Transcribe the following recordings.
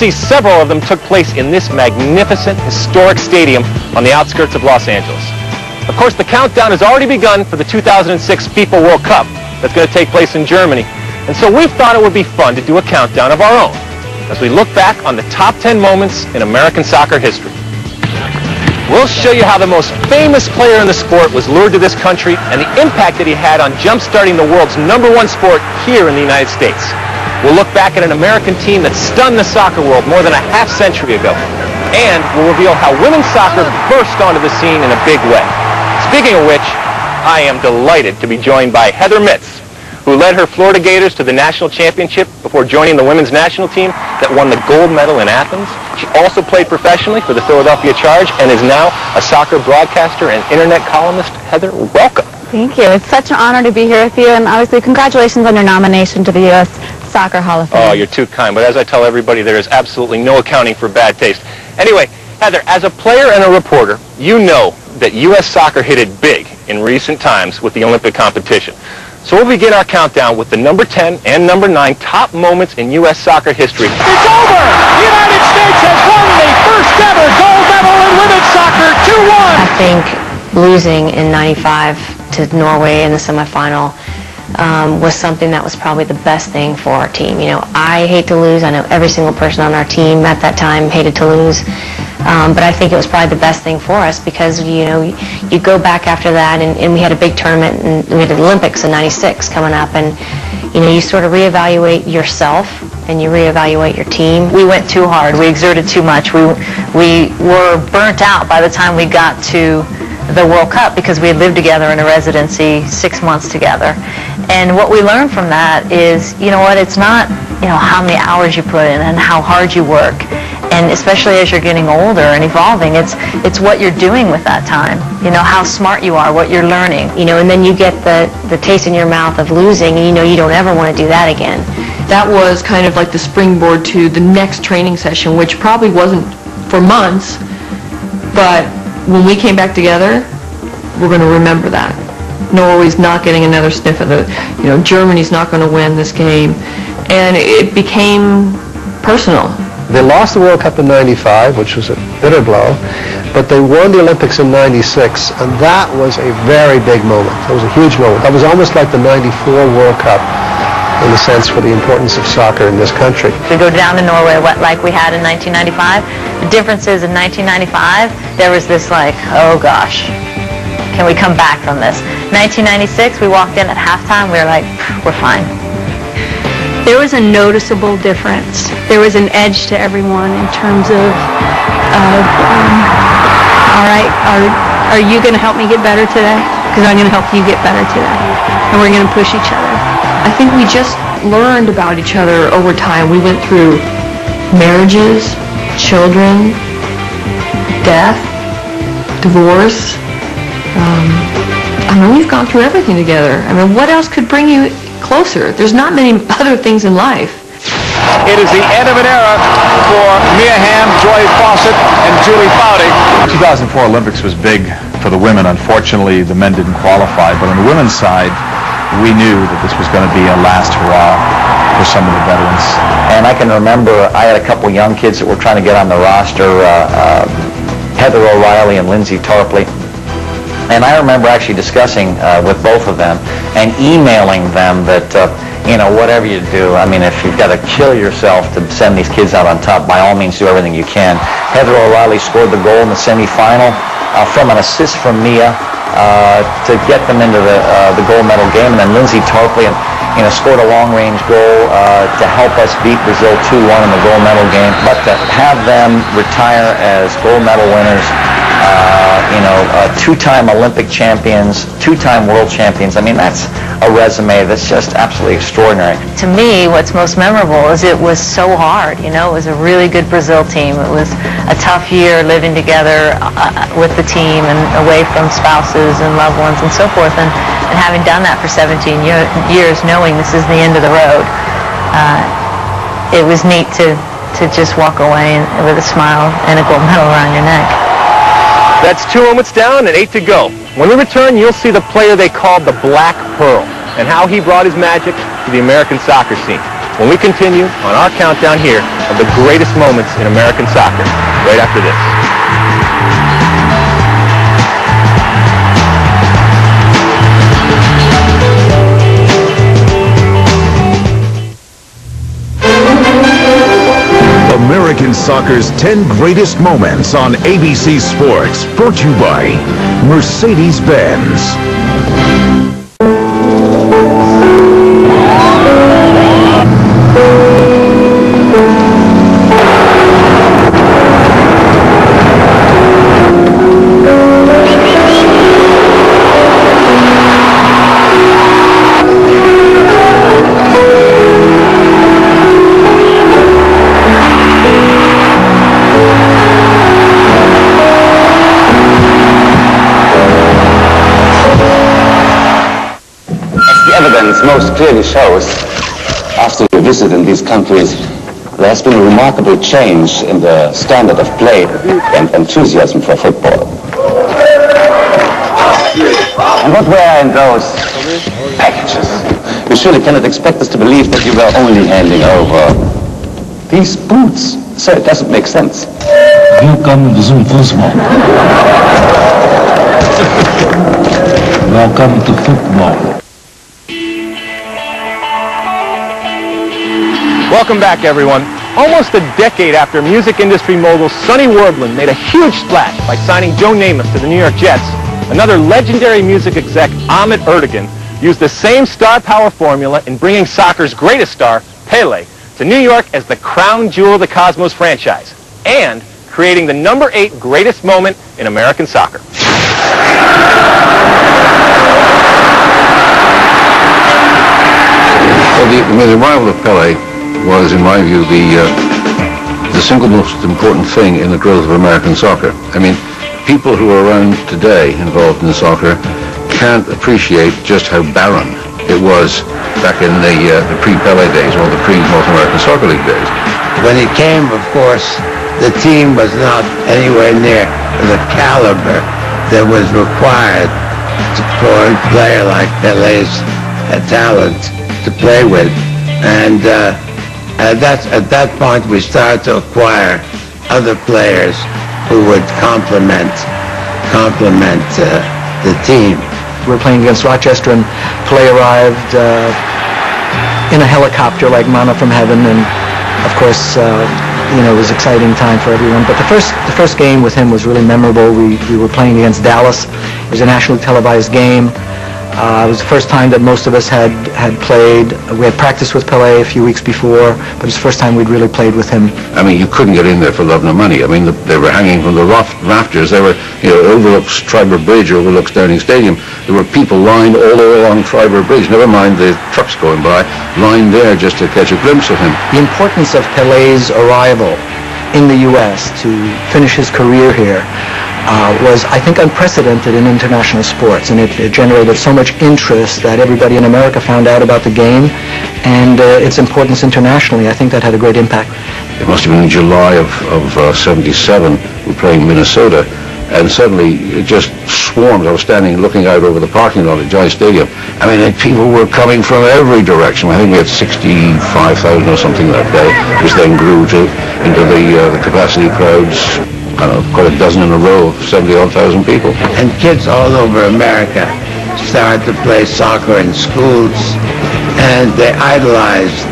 see several of them took place in this magnificent, historic stadium on the outskirts of Los Angeles. Of course, the countdown has already begun for the 2006 FIFA World Cup that's going to take place in Germany. And so we thought it would be fun to do a countdown of our own as we look back on the top 10 moments in American soccer history. We'll show you how the most famous player in the sport was lured to this country and the impact that he had on jump-starting the world's number one sport here in the United States. We'll look back at an American team that stunned the soccer world more than a half century ago. And we'll reveal how women's soccer burst onto the scene in a big way. Speaking of which, I am delighted to be joined by Heather Mitts, who led her Florida Gators to the national championship before joining the women's national team that won the gold medal in Athens. She also played professionally for the Philadelphia Charge and is now a soccer broadcaster and internet columnist. Heather, welcome. Thank you. It's such an honor to be here with you, and obviously congratulations on your nomination to the U.S. Soccer Hall of Fame. Oh, you're too kind. But as I tell everybody, there is absolutely no accounting for bad taste. Anyway, Heather, as a player and a reporter, you know that U.S. soccer hit it big in recent times with the Olympic competition. So we'll begin our countdown with the number 10 and number 9 top moments in U.S. soccer history. It's over! The United States has won the first ever gold medal in women's soccer, 2-1! I think losing in 95 to Norway in the semifinal um, was something that was probably the best thing for our team. You know, I hate to lose. I know every single person on our team at that time hated to lose. Um, but I think it was probably the best thing for us because, you know, you go back after that and, and we had a big tournament and we had the Olympics in 96 coming up and, you know, you sort of reevaluate yourself and you reevaluate your team. We went too hard. We exerted too much. We, we were burnt out by the time we got to the World Cup because we had lived together in a residency six months together. And what we learned from that is, you know what, it's not, you know, how many hours you put in and how hard you work. And especially as you're getting older and evolving, it's, it's what you're doing with that time. You know, how smart you are, what you're learning. You know, and then you get the, the taste in your mouth of losing and you know you don't ever want to do that again. That was kind of like the springboard to the next training session, which probably wasn't for months, but when we came back together, we're going to remember that. Norway's not getting another sniff of it. You know, Germany's not going to win this game. And it became personal. They lost the World Cup in 95, which was a bitter blow, but they won the Olympics in 96, and that was a very big moment. That was a huge moment. That was almost like the 94 World Cup in the sense for the importance of soccer in this country. We go down to Norway what, like we had in 1995. The difference is in 1995, there was this like, oh gosh, can we come back from this? 1996, we walked in at halftime, we were like, we're fine. There was a noticeable difference. There was an edge to everyone in terms of, of um, all right, are, are you going to help me get better today? Because I'm going to help you get better today. And we're going to push each other. I think we just learned about each other over time. We went through marriages, children, death, divorce. Um, I mean, we've gone through everything together. I mean, what else could bring you closer? There's not many other things in life. It is the end of an era for Mia Hamm, Joy Fawcett, and Julie Foudy. 2004 Olympics was big for the women. Unfortunately, the men didn't qualify. But on the women's side, we knew that this was going to be a last hurrah for some of the veterans. And I can remember I had a couple young kids that were trying to get on the roster, uh, uh, Heather O'Reilly and Lindsay Tarpley. And I remember actually discussing uh, with both of them and emailing them that, uh, you know, whatever you do, I mean, if you've got to kill yourself to send these kids out on top, by all means do everything you can. Heather O'Reilly scored the goal in the semifinal uh, from an assist from Mia uh, to get them into the uh, the gold medal game, and then Lindsay Tarpley, you know, scored a long-range goal uh, to help us beat Brazil 2-1 in the gold medal game. But to have them retire as gold medal winners, uh, you know, uh, two-time Olympic champions, two-time world champions. I mean, that's a resume that's just absolutely extraordinary. To me, what's most memorable is it was so hard. You know, it was a really good Brazil team. It was a tough year living together uh, with the team and away from spouses and loved ones and so forth. And, and having done that for 17 year, years, knowing this is the end of the road, uh, it was neat to, to just walk away with a smile and a gold medal around your neck. That's two moments down and eight to go. When we return, you'll see the player they called the Black Pearl and how he brought his magic to the American soccer scene. when we continue on our countdown here of the greatest moments in American soccer, right after this. American soccer's 10 greatest moments on ABC Sports. Brought to you by Mercedes-Benz. Evidence most clearly shows, after your visit in these countries, there has been a remarkable change in the standard of play and enthusiasm for football. And what were in those packages? You surely cannot expect us to believe that you were only handing over these boots. So it doesn't make sense. Welcome to Zoom football. Welcome to football. Welcome back, everyone. Almost a decade after music industry mogul Sonny Werblin made a huge splash by signing Joe Namath to the New York Jets, another legendary music exec, Ahmet Ertegun, used the same star power formula in bringing soccer's greatest star, Pele, to New York as the crown jewel of the Cosmos franchise, and creating the number eight greatest moment in American soccer. Well, the, the arrival of Pele was, in my view, the uh, the single most important thing in the growth of American soccer. I mean, people who are around today involved in soccer can't appreciate just how barren it was back in the, uh, the pre-Pele days or the pre-North American Soccer League days. When he came, of course, the team was not anywhere near the caliber that was required to, for a player like Pele's uh, talent to play with. And uh, at, that, at that point, we started to acquire other players who would complement, complement uh, the team. We were playing against Rochester and Pele arrived uh, in a helicopter like manna from heaven. And of course uh, you know it was exciting time for everyone. But the first the first game with him was really memorable. We, we were playing against Dallas. It was a nationally televised game uh, it was the first time that most of us had had played we had practiced with Pele a few weeks before but it was the first time we'd really played with him I mean, you couldn't get in there for love nor money. I mean, the, they were hanging from the raft, rafters. They were, you know, overlooks Triborough Bridge, overlooks Downing Stadium. There were people lined all the way along Triborough Bridge, never mind the trucks going by, lined there just to catch a glimpse of him. the importance of Pele's arrival in the U.S. to finish his career here uh, was, I think, unprecedented in international sports, and it, it generated so much interest that everybody in America found out about the game and uh, its importance internationally. I think that had a great impact. It must have been in July of, of uh, 77, we're playing Minnesota, and suddenly it just swarmed. I was standing looking out over the parking lot at Giant Stadium. I mean, people were coming from every direction. I think we had 65,000 or something that day, which then grew to into the, uh, the capacity crowds, I don't know, quite a dozen in a row of 70-odd thousand people. And kids all over America started to play soccer in schools, and they idolized,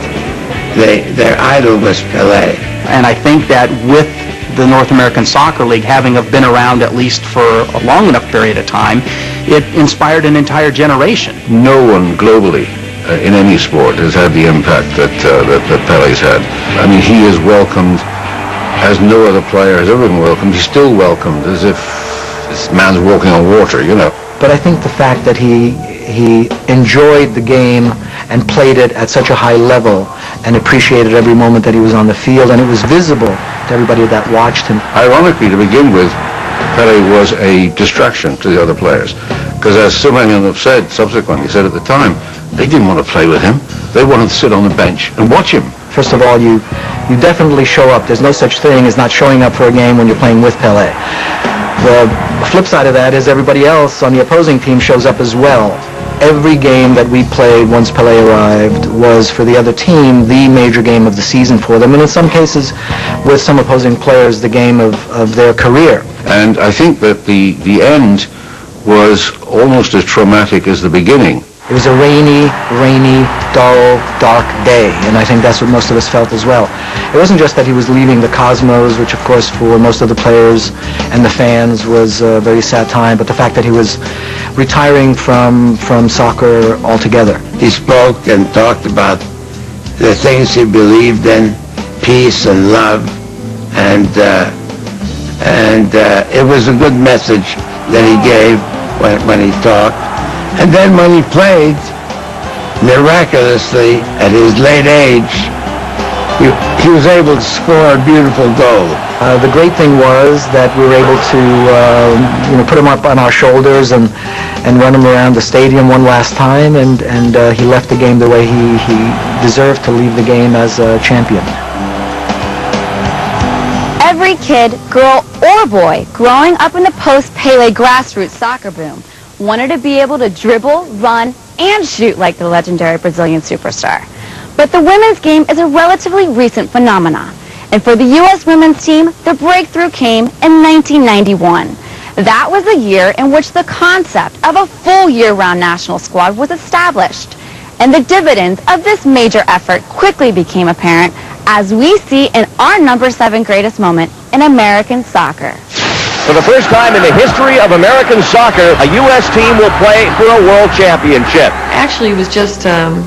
they, their idol was Pele. And I think that with the North American Soccer League having been around at least for a long enough period of time, it inspired an entire generation. No one globally uh, in any sport has had the impact that, uh, that, that Pele's had. I mean, he is welcomed as no other player has ever been welcomed. He's still welcomed as if this man's walking on water, you know. But I think the fact that he he enjoyed the game and played it at such a high level and appreciated every moment that he was on the field, and it was visible to everybody that watched him. Ironically, to begin with, Pele was a distraction to the other players. Because as so many of them have said subsequently, said at the time, they didn't want to play with him. They wanted to sit on the bench and watch him. First of all, you you definitely show up. There's no such thing as not showing up for a game when you're playing with Pele. The flip side of that is everybody else on the opposing team shows up as well. every game that we played once Pele arrived was for the other team the major game of the season for them, and in some cases, with some opposing players, the game of, of their career. And I think that the, the end was almost as traumatic as the beginning. It was a rainy, rainy, dull, dark day, and I think that's what most of us felt as well. It wasn't just that he was leaving the Cosmos, which of course for most of the players and the fans was a very sad time, but the fact that he was retiring from, from soccer altogether. He spoke and talked about the things he believed in, peace and love, and uh, and uh, it was a good message that he gave when, when he talked. And then when he played, miraculously, at his late age, he, he was able to score a beautiful goal. Uh, the great thing was that we were able to, uh, you know, put him up on our shoulders and, and run him around the stadium one last time, and, and uh, he left the game the way he, he deserved to leave the game as a champion. Every kid, girl or boy, growing up in the post-Pele grassroots soccer boom wanted to be able to dribble, run, and shoot like the legendary Brazilian superstar. But the women's game is a relatively recent phenomenon. And for the U.S. women's team, the breakthrough came in 1991. That was the year in which the concept of a full year-round national squad was established. And the dividends of this major effort quickly became apparent as we see in our number seven greatest moment in American soccer. For the first time in the history of American soccer, a U.S. team will play for a world championship. Actually, it was just um,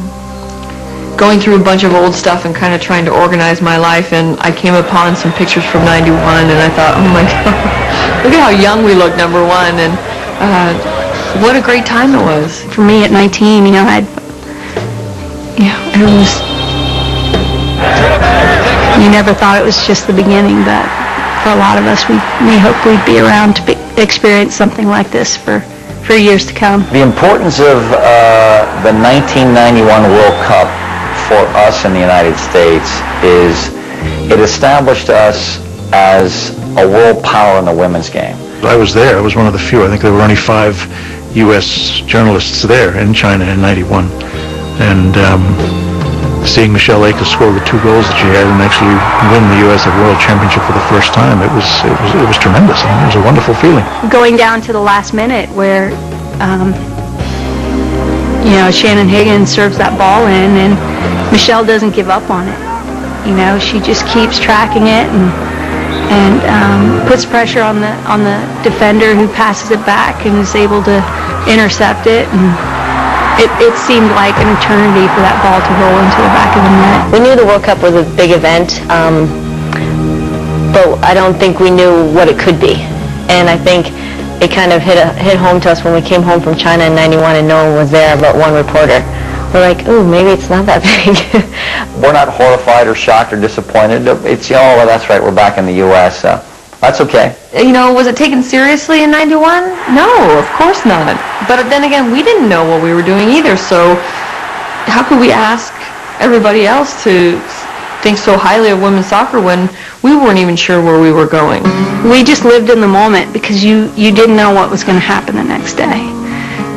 going through a bunch of old stuff and kind of trying to organize my life, and I came upon some pictures from 91, and I thought, oh my God, look at how young we look, number one, and uh, what a great time it was. For me at 19, you know, I'd, you know, it was, you never thought it was just the beginning, but for a lot of us, we, we hope we'd be around to be, experience something like this for, for years to come. The importance of uh, the 1991 World Cup for us in the United States is it established us as a world power in the women's game. I was there. I was one of the few. I think there were only five U.S. journalists there in China in 91. And um, seeing Michelle Akers score the two goals that she had and actually win the U.S. World Championship for the first time, it was, it was, it was tremendous. I mean, it was a wonderful feeling. Going down to the last minute where, um, you know, Shannon Higgins serves that ball in and Michelle doesn't give up on it. You know, she just keeps tracking it and and um, puts pressure on the on the defender who passes it back and is able to intercept it. And it, it seemed like an eternity for that ball to roll into the back of the net. We knew the World Cup was a big event, um, but I don't think we knew what it could be. And I think it kind of hit, a, hit home to us when we came home from China in 91 and no one was there but one reporter. We're like, ooh, maybe it's not that big. We're not horrified or shocked or disappointed. It's, you know, oh, well, that's right, we're back in the U.S. Uh, that's okay. You know, was it taken seriously in 91? No, of course not. But then again, we didn't know what we were doing either, so how could we ask everybody else to think so highly of women's soccer when we weren't even sure where we were going? We just lived in the moment because you, you didn't know what was going to happen the next day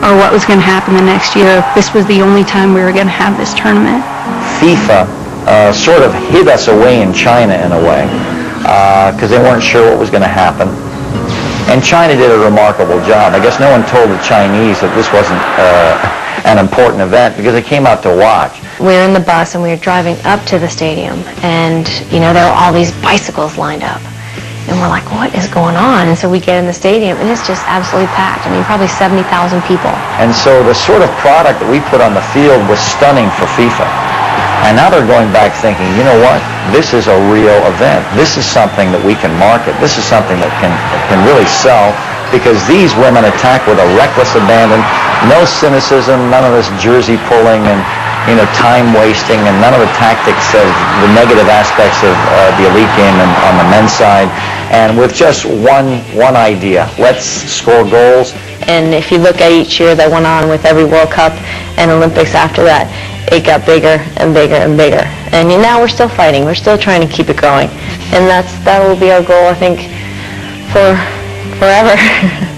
or what was going to happen the next year. This was the only time we were going to have this tournament. FIFA uh, sort of hid us away in China in a way because uh, they weren't sure what was going to happen. And China did a remarkable job. I guess no one told the Chinese that this wasn't uh, an important event because they came out to watch. We were in the bus and we were driving up to the stadium and, you know, there were all these bicycles lined up. And we're like, what is going on? And so we get in the stadium, and it's just absolutely packed. I mean, probably 70,000 people. And so the sort of product that we put on the field was stunning for FIFA. And now they're going back thinking, you know what? This is a real event. This is something that we can market. This is something that can, can really sell because these women attack with a reckless abandon, no cynicism, none of this jersey pulling and you know, time wasting and none of the tactics of the negative aspects of uh, the elite game and on the men's side. And with just one one idea, let's score goals. And if you look at each year that went on with every World Cup and Olympics after that, it got bigger and bigger and bigger. And now we're still fighting. We're still trying to keep it going. And that's that will be our goal, I think, for forever.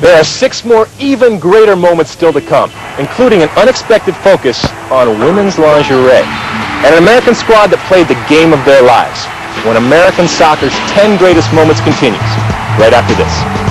There are six more even greater moments still to come, including an unexpected focus on women's lingerie and an American squad that played the game of their lives when American soccer's 10 greatest moments continues right after this.